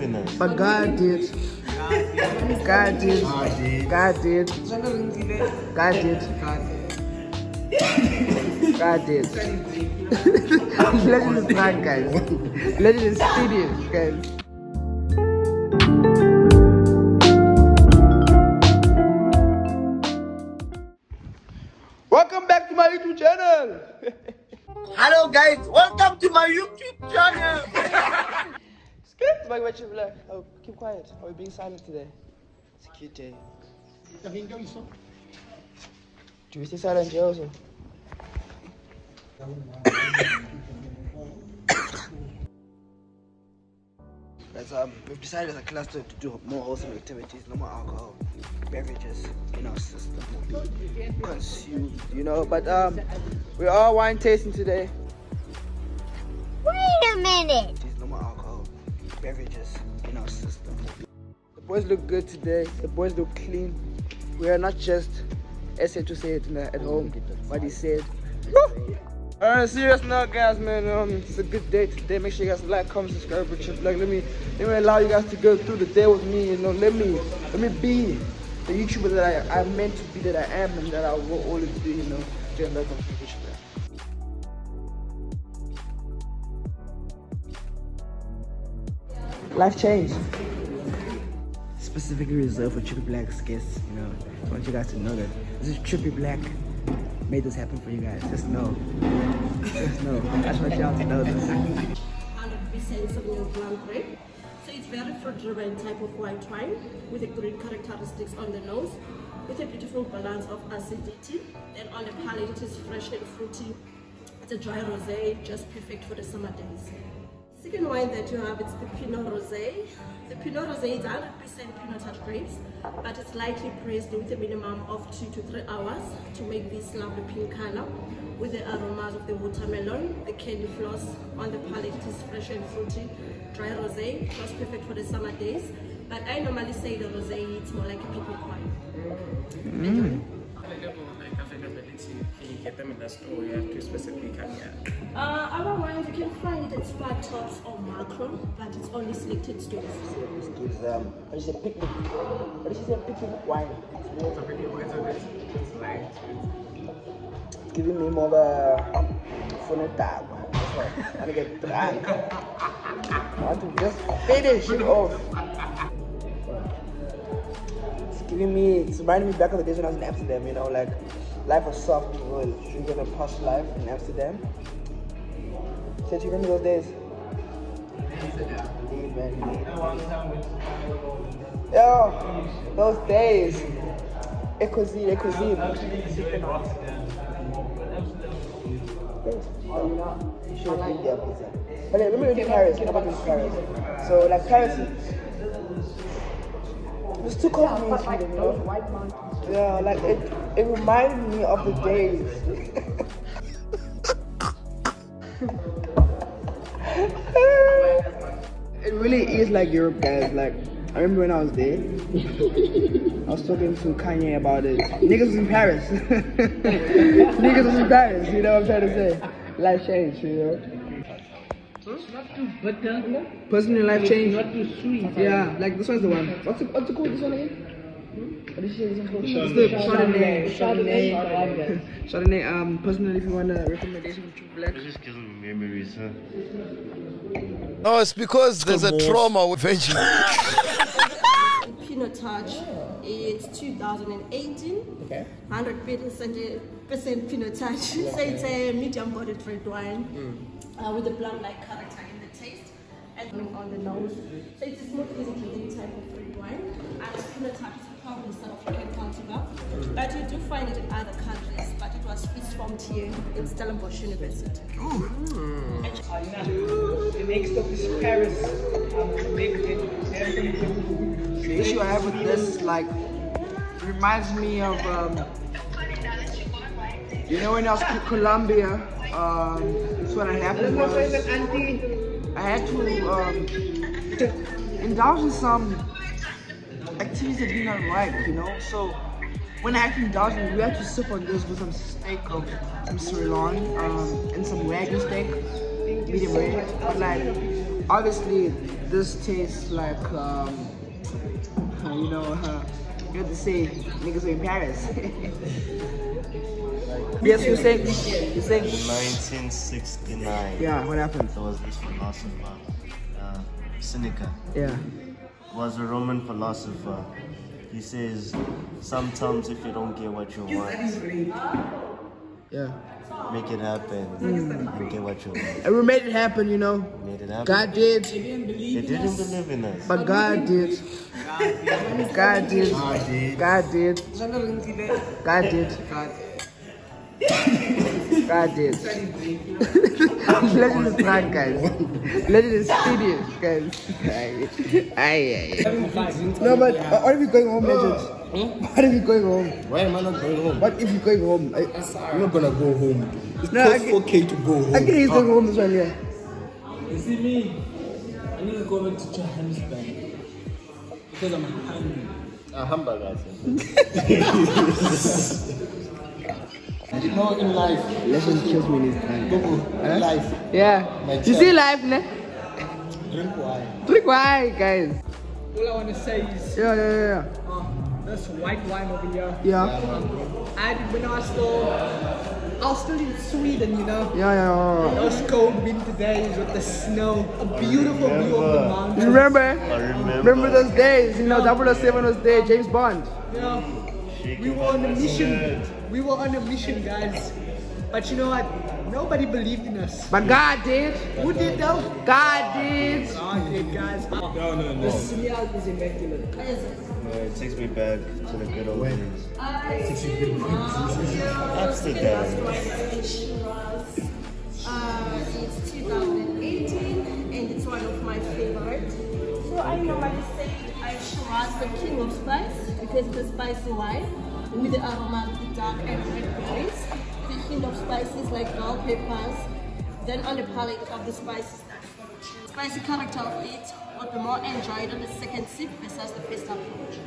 But God did. God did. God did. God did. God did. Legend is drunk, guys. Legend is serious, guys. Welcome back to my YouTube channel. Hello guys, welcome to my YouTube channel. Skip. Like, what you like? Oh, keep quiet. Are we being silent today? It's a cute day. Do we stay silent, Joe? Also? Guys, um, we've decided as a cluster to do more wholesome activities, no more alcohol, beverages in our system. Consumed, you know. But um, we are wine tasting today. Wait a minute. Beverages in our system. The boys look good today. The boys look clean. We are not just essay to say it at home, but he said. Alright, serious now, guys, man. Um, it's a good day today. Make sure you guys like, comment, subscribe, chip. Like, let me, let me allow you guys to go through the day with me. You know, let me, let me be the YouTuber that I, I'm meant to be, that I am, and that I will always be. You know, doing that contribution. Life changed. Specifically reserved for Trippy Black's guests, you know. I want you guys to know that this is Trippy Black made this happen for you guys. Just know. Just know. I just want y'all to know this. 100% Sauvignon Blanc grape. So it's very fruit-driven type of white wine with a great characteristics on the nose, with a beautiful balance of acidity. Then on the palate, it is fresh and fruity. It's a dry rosé, just perfect for the summer days. Second wine that you have is the Pinot Rosé. The Pinot Rosé is 100% Pinotage grapes, but it's lightly pressed with a minimum of two to three hours to make this lovely pink color with the aromas of the watermelon, the candy floss. On the palate, it is fresh and fruity, dry rosé, just perfect for the summer days. But I normally say the rosé, it's more like a picnic wine. Mm. available, availability, can you get them in the store? You have to specifically come here. Uh, other wines, you can find it at Spot Tops or Makro, but it's only selected stores. This is um, is a picnic? What is a picnic wine? It's a really, it's a bit, it's light. It's giving me more phonetag. That's why I want to get drunk. I want to just finish it off. Giving me, it's reminding me back of the days when I was in Amsterdam, you know, like life was soft, we were a posh life in Amsterdam. So you remember those days? Indeed, man. indeed. Yo, those days. Ecosine, ecosine. But yeah, remember in Paris, when I went to Paris. So like Paris is it was too cold for me in Sweden, you know? Yeah, like it it reminded me of the days. it really is like Europe, guys. Like I remember when I was there, I was talking to Kanye about it. Niggas was in Paris. Niggas was in Paris. You know what I'm trying to say? Life changed, you know. Personally, life changed. Not too sweet. Yeah, like this one's the one. What's it, what's it called? This one again? What did you say this one called? It's the Chardonnay. Chardonnay. Chardonnay. Um, personally, if you want a recommendation from True Black, just gives me memories, huh? No, it's because there's a trauma with virgin. Pinotage, it's 2018. Okay. 100% Pinotage. So it's a medium bodied red wine Hmm. Uh, with a blanc like character in the taste and on the nose. So it's a smooth, easy drinking type of red wine. And Pinotage is probably South African cultivar. But you do find it in other countries, but it was first formed here in Stellenbosch University. the next stop is Paris. Um, the issue I have with this is like reminds me of um, you know when I was in Colombia. Um, so what happened was I had to um, indulge in some activities that did not like, you know. So when I to indulge in, we had to sip on this with some steak of some sirloin um, and some wagyu steak, medium rare. But like obviously this tastes like um, you know uh, you have to say niggas in Paris. yes, you saying you saying 1969. yeah. What happened? There was this philosopher, uh, Seneca. Yeah. Was a Roman philosopher. He says, sometimes if you don't get what you want, Yeah. make it happen. And get what you want. And we made it happen, you know. Made it happen. God did, they didn't believe in us. but God did. God did. God did. God did. God did. Legend is drunk, guys. Legend is serious, guys. Aye, aye, aye. No, but uh, what if you're going home, Legend? What if you're going home? Why am I not going home? What if you're going home? I, I'm not gonna go home. It's No, I just okay to go home. I think he's going home this one, yeah. You see me? I need to go back to Johannesburg because I'm hungry. A hamburger. you know, in life, Legend kills me in his drunk. Bobo, in life, Yeah. My You child. see life, ne? drink wine. Drink wine, guys. All I want to say is Yeah, yeah, yeah. uh, this white wine over here. Yeah. I when I was still, I was still in Sweden, you know. Yeah, yeah, yeah. Those cold winter days with the snow, a beautiful view of the You mountains. remember? I remember. Remember those days? You know, 007 was there, James Bond. You know, we were on a mission. We were on a mission, guys. But you know what? Nobody believed in us. But God did. Who did though? God did. God did, guys. No, no, no. The smell is immaculate. No, it takes me back to the good old days. Amsterdam. Uh, it's 2018 and it's one of my favorite. So I normally say I Shiraz the king of spice because it's a spicy wine with the aroma of the dark and red berries, the hint of spices like bell peppers, then on the palate of the spices spicy character of it would be more enjoyed on the second sip versus the first approach.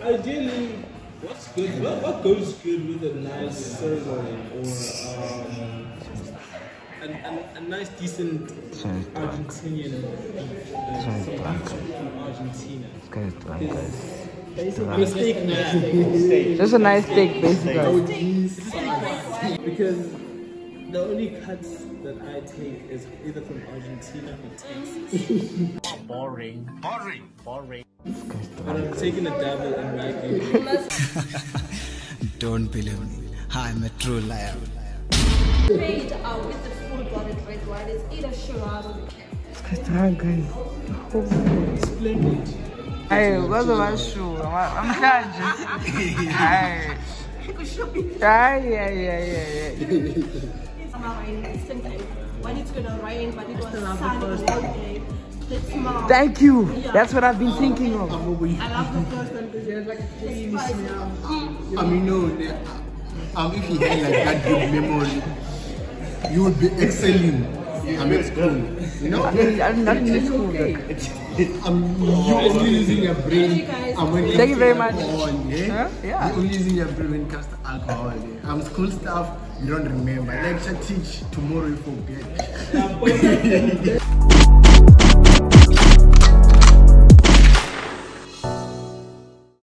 Ideally, what's good? What, what goes good with a nice sirloin or um, a, a, a nice decent Argentinian beef? Uh, some beef from Argentina. Basically, steak, nice. Just a nice steak, basically. Because the only cuts that I take is either from Argentina or Texas. Boring. Boring. Boring. But I'm taking a dabble in making. Don't believe me. I'm a true liar. Made uh, with the full-bodied red wine is either Shiraz or the Cabernet. Drunk, guys. Splendid. When it's gonna rain, but it was sunny all day. Thank you. That's what I've been thinking of. I love the first one because there's like a creamy smell. I mean, no, um, if you had like that good memory, you would be excelling. I'm at school. You know, I'm not in this school. I'm you only using your brain. I'm when Thank you very much. alcohol, yeah? Huh? Yeah. You're only using your brain when it comes to alcohol. Yeah? I'm school staff, You don't remember. Lecture teach tomorrow you forget.